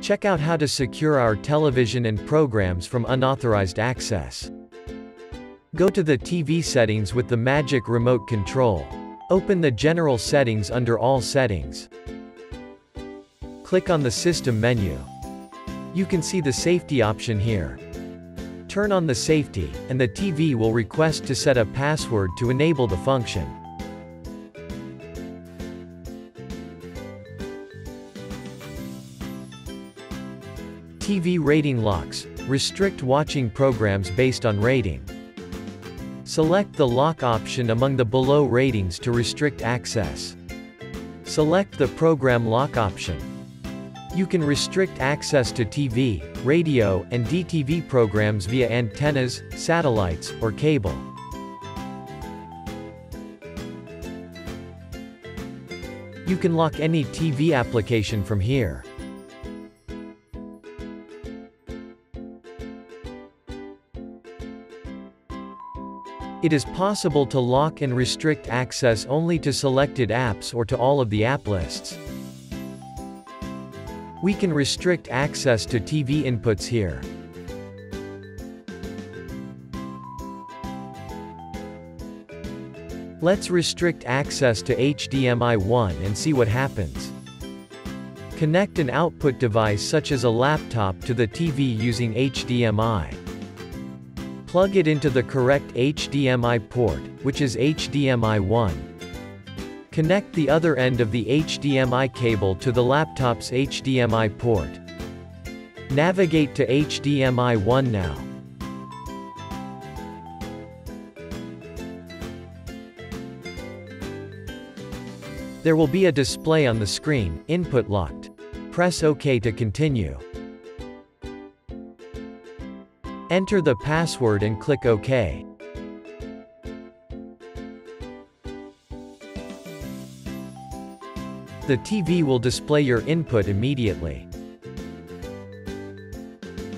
Check out how to secure our television and programs from unauthorized access. Go to the TV settings with the Magic Remote Control. Open the General settings under All Settings. Click on the System menu. You can see the safety option here. Turn on the safety, and the TV will request to set a password to enable the function. TV rating locks, restrict watching programs based on rating. Select the lock option among the below ratings to restrict access. Select the program lock option. You can restrict access to TV, radio, and DTV programs via antennas, satellites, or cable. You can lock any TV application from here. It is possible to lock and restrict access only to selected apps or to all of the app lists. We can restrict access to TV inputs here. Let's restrict access to HDMI 1 and see what happens. Connect an output device such as a laptop to the TV using HDMI. Plug it into the correct HDMI port, which is HDMI 1. Connect the other end of the HDMI cable to the laptop's HDMI port. Navigate to HDMI 1 now. There will be a display on the screen, input locked. Press OK to continue. Enter the password and click OK. The TV will display your input immediately.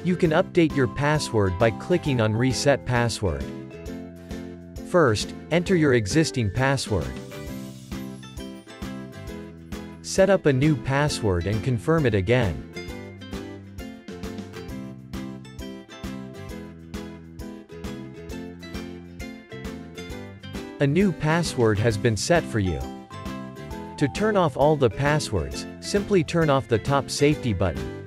You can update your password by clicking on Reset Password. First, enter your existing password. Set up a new password and confirm it again. A new password has been set for you. To turn off all the passwords, simply turn off the top safety button.